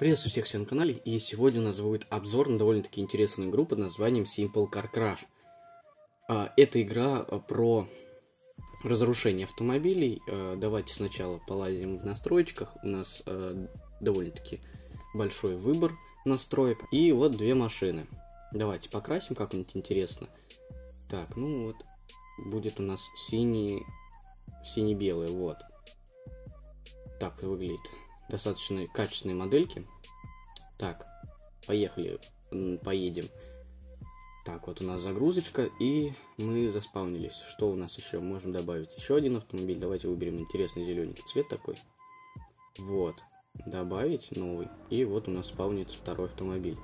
Приветствую всех всех на канале, и сегодня у нас будет обзор на довольно-таки интересную игру под названием Simple Car Crash. А, это игра а, про разрушение автомобилей. А, давайте сначала полазим в настройках. У нас довольно-таки большой выбор настроек. И вот две машины. Давайте покрасим как-нибудь интересно. Так, ну вот, будет у нас синий, сине-белый, вот. Так выглядит достаточно качественные модельки. Так, поехали, поедем. Так, вот у нас загрузочка, и мы заспавнились. Что у нас еще? Можем добавить еще один автомобиль. Давайте выберем интересный зелененький цвет такой. Вот, добавить новый. И вот у нас спавнится второй автомобиль.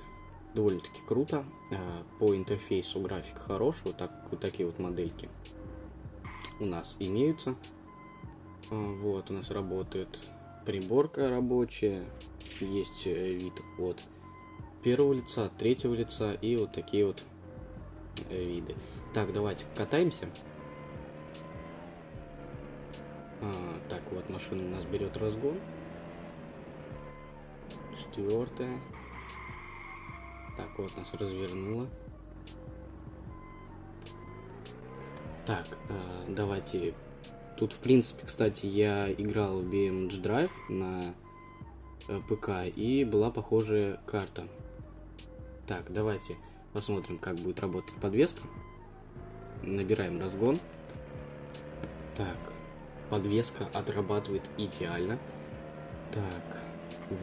Довольно-таки круто. А, по интерфейсу графика хороший. Вот, так, вот такие вот модельки у нас имеются. А, вот, у нас работает приборка рабочая, есть э, вид от первого лица, третьего лица и вот такие вот э, виды. Так, давайте катаемся. А, так, вот машина у нас берет разгон. Четвертая. Так, вот нас развернула. Так, э, давайте Тут, в принципе, кстати, я играл в BMG Drive на э, ПК, и была похожая карта. Так, давайте посмотрим, как будет работать подвеска. Набираем разгон. Так, подвеска отрабатывает идеально. Так,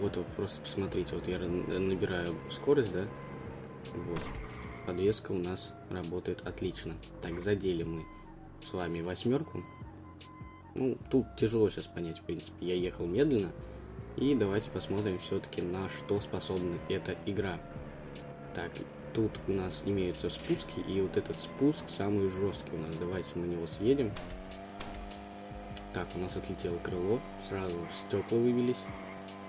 вот, вот просто посмотрите, вот я набираю скорость, да? Вот, подвеска у нас работает отлично. Так, задели мы с вами восьмерку. Ну, тут тяжело сейчас понять, в принципе. Я ехал медленно. И давайте посмотрим все-таки на что способна эта игра. Так, тут у нас имеются спуски, и вот этот спуск самый жесткий у нас. Давайте на него съедем. Так, у нас отлетело крыло, сразу стекла выбились.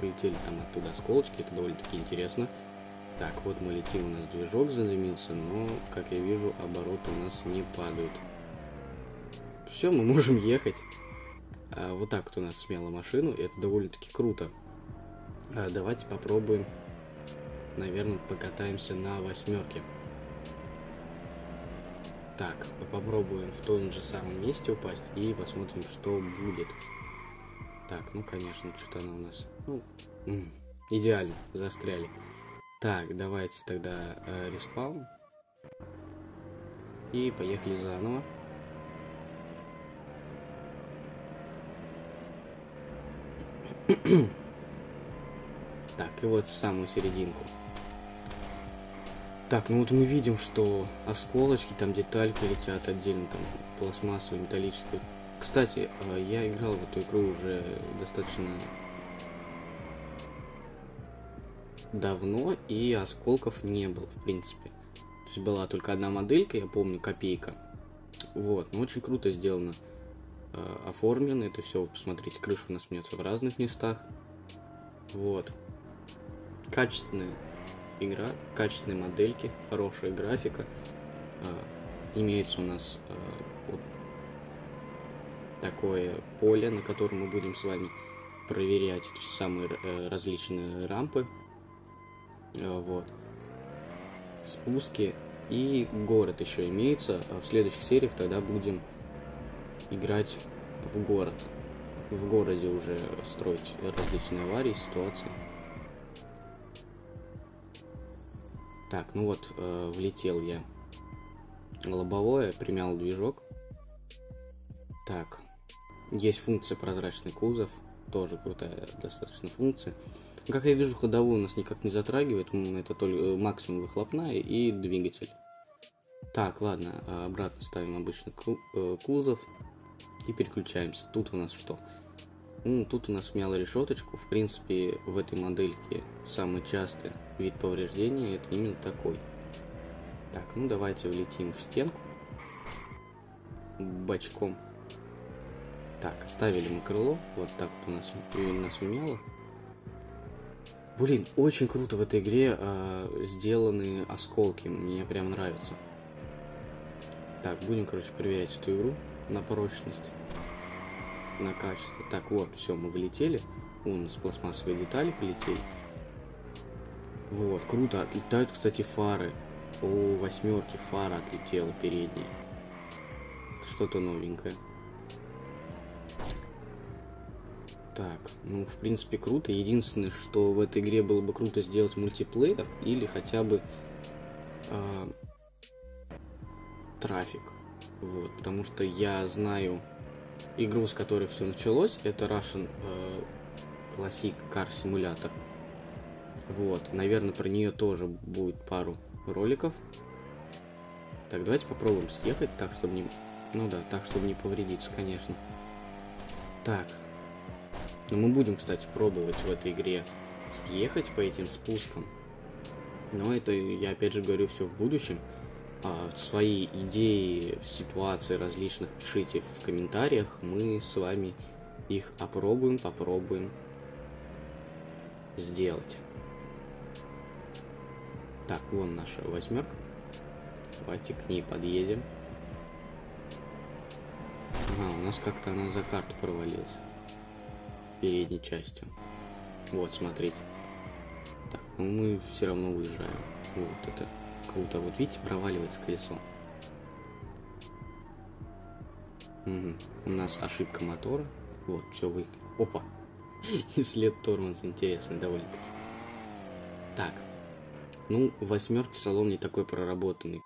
Полетели там оттуда осколочки, это довольно-таки интересно. Так, вот мы летим, у нас движок задымился, но, как я вижу, обороты у нас не падают. Все, мы можем ехать. А, вот так вот у нас смело машину, и это довольно-таки круто. А, давайте попробуем, наверное, покатаемся на восьмерке. Так, попробуем в том же самом месте упасть и посмотрим, что будет. Так, ну, конечно, что-то она у нас... Ну, идеально, застряли. Так, давайте тогда э, респаун. И поехали заново. так, и вот в самую серединку. Так, ну вот мы видим, что осколочки, там детальки летят отдельно, там пластмассовые, металлические. Кстати, а, я играл в эту игру уже достаточно давно, и осколков не было, в принципе. То есть была только одна моделька, я помню, копейка. Вот, но очень круто сделано. Э, оформлено. Это все, посмотрите, крыша у нас мнется в разных местах. Вот. Качественная игра, качественные модельки, хорошая графика. Э, имеется у нас э, вот такое поле, на котором мы будем с вами проверять самые различные рампы. Вот. Спуски и город еще имеется. А в следующих сериях тогда будем играть в город. В городе уже строить различные аварии, ситуации. Так, ну вот, э, влетел я. Лобовое, примял движок. Так, есть функция прозрачный кузов, тоже крутая достаточно функция. Как я вижу, ходовую у нас никак не затрагивает, это только э, максимум выхлопная и двигатель. Так, ладно, обратно ставим обычно э, кузов и переключаемся. Тут у нас что? Ну, тут у нас вмяло решеточку. В принципе, в этой модельке самый частый вид повреждения это именно такой. Так, ну давайте влетим в стенку бочком. Так, ставили мы крыло. Вот так вот у нас, у нас умело. Блин, очень круто в этой игре э, сделаны осколки. Мне прям нравится. Так, будем, короче, проверять эту игру на прочность, на качество. Так, вот, все, мы вылетели. Вон, с пластмассовой детали полетели. Вот, круто. Отлетают, кстати, фары. У восьмерки фара отлетела передняя. Что-то новенькое. Так, ну, в принципе, круто. Единственное, что в этой игре было бы круто сделать мультиплеер или хотя бы э, трафик. Вот, потому что я знаю игру, с которой все началось. Это Russian э, Classic Car Simulator. Вот, наверное, про нее тоже будет пару роликов. Так, давайте попробуем съехать так, чтобы не... Ну да, так, чтобы не повредиться, конечно. Так, но мы будем, кстати, пробовать в этой игре съехать по этим спускам. Но это, я опять же говорю, все в будущем. А, свои идеи, ситуации различных пишите в комментариях. Мы с вами их опробуем, попробуем сделать. Так, вон наша восьмерка. Давайте к ней подъедем. Ага, у нас как-то она за карту провалилась передней частью. Вот, смотрите. Так, ну мы все равно выезжаем. Вот это круто. Вот видите, проваливается колесо. Угу. У нас ошибка мотора. Вот, все выехали. Опа. И след тормоза интересный довольно-таки. Так. Ну, восьмерки салон не такой проработанный.